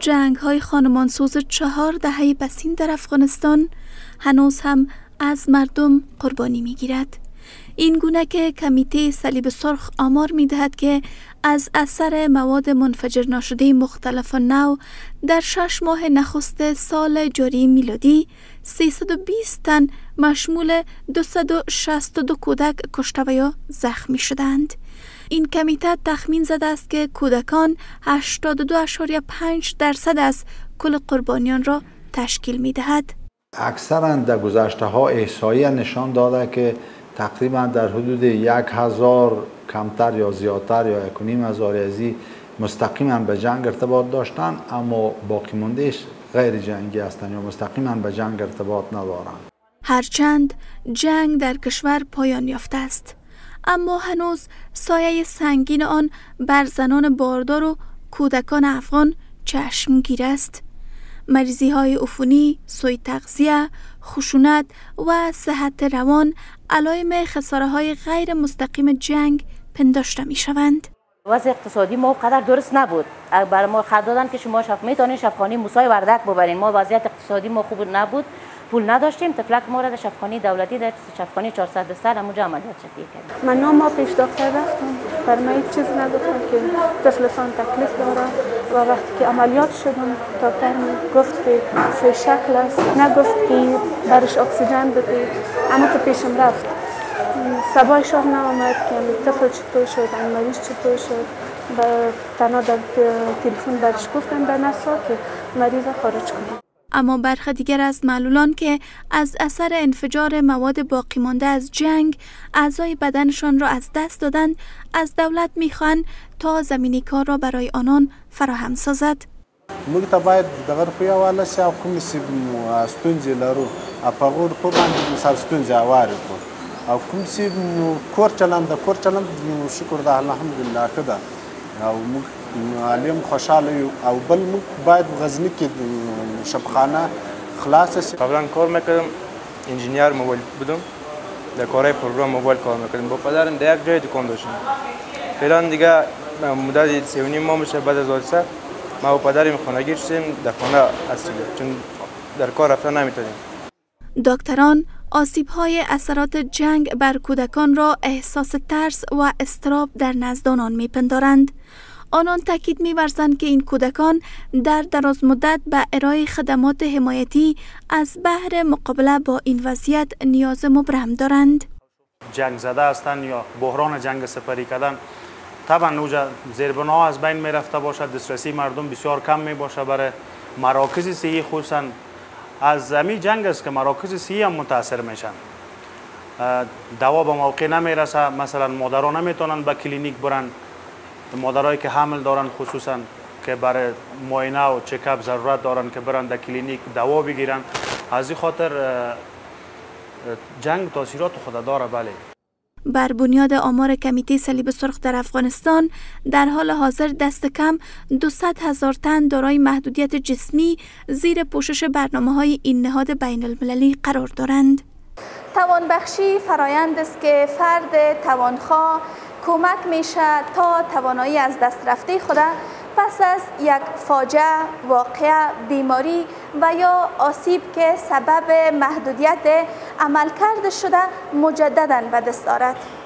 جنگ های خانمانسوز چهار دهه بسین در افغانستان هنوز هم از مردم قربانی می گیرد. این گونه که کمیته صلیب سرخ آمار می دهد که از اثر مواد منفجر ناشده مختلف نو در شش ماه نخست سال جاری میلادی 320 تن مشمول 262 کودک کشته و یا زخمی شدند. این کمیته تخمین زده است که کودکان 82.5 درصد از کل قربانیان را تشکیل می دهد. اکثرا در گذشته ها احسایی نشان داده که تقریبا در حدود یک هزار کمتر یا زیادتر یا یک نیم هزار ازی مستقیما به جنگ ارتباط داشتن اما باقی موندهش غیر جنگی هستند یا مستقیما به جنگ ارتباط ندارند هرچند جنگ در کشور پایان یافته است اما هنوز سایه سنگین آن بر زنان باردار و کودکان افغان چشمگیر است. مریضی های عفونی، سوی تغذیه، خشونت و صحت روان علایم خساره های غیر مستقیم جنگ پنداشته می شوند. وضع اقتصادی ما قدر درست نبود. برای ما خط دادن که شما شف می‌تونین شفخانی موسای وردک ببرین. ما وضعیت اقتصادی ما خوب نبود. پول نداشتیم. تفلک ما را در شفخانی دولتی در شفخانی 400 بستر همونجا عملیات شدید کردیم من نام ما پیش دکتر رفتم. من چیز نگفتم که طفلتان تکلیف داره و وقتی که عملیات شدم دکتر گفت که سه شکل است. نگفت که برش اکسیژن بده. اما تو پیشم رفت. سبای شب نامد که طفل چطور شد مریض چطور شد. و تنها در تلفن برش گفتم به نسا که مریض خارج کنم اما برخ دیگر از معلولان که از اثر انفجار مواد باقی مانده از جنگ اعضای بدنشان را از دست دادند از دولت می‌خوان تا زمینی کار را برای آنان فراهم سازد. موږ ته باید دغه په حواله سي او کوم ستونزې لرو. په غوړ په باندې مثال ستونزې اواره کو او کوم سي کور چلند د کور چلند شکر ده الحمدلله ښه ده. او موږ عالم خوشحاله یو او بل موږ باید غزنی کې شبخانه خلاص سي قبلا کار میکردم انجینیر موبایل بودم. در کارهای پروگرام موبایل کار میکردم. با پدرم در یک جای دکان داشتم فعلا دیگه مدت سه و نیم ماه میشه بعد از حادثه ما و پدرم خانگیر شدیم در خانه هستیم. چون در کار رفتن نمیتونیم. دکتران آسیب های اثرات جنگ بر کودکان را احساس ترس و استراب در نزد آنان میپندارند. آنان تاکید می‌ورزند که این کودکان در دراز مدت به ارائه خدمات حمایتی از بهر مقابله با این وضعیت نیاز مبرم دارند. جنگ زده هستند یا بحران جنگ سپری کردن. طبعا اوجا زیربنا از بین می رفته باشد. دسترسی مردم بسیار کم می باشه برای مراکز صحی خصوصا از زمین جنگ است که مراکز صحی هم متاثر میشن. دوا به موقع نمی رسه مثلا مادران نمی‌تونن به کلینیک برن. مادرایی که حمل دارن خصوصا که برای معاینه و چکاپ ضرورت دارن که برن در کلینیک دوا بگیرن. از این خاطر جنگ تاثیرات خود داره بله. بر بنیاد آمار کمیته صلیب سرخ در افغانستان در حال حاضر دست کم 200 هزار تن دارای محدودیت جسمی زیر پوشش برنامه های این نهاد بین المللی قرار دارند. توانبخشی فرایند است که فرد توانخواه کمک میشه تا توانایی از دست رفته خود پس از یک فاجعه واقعه بیماری و یا آسیب که سبب محدودیت عملکرد شده مجددا به دست دارد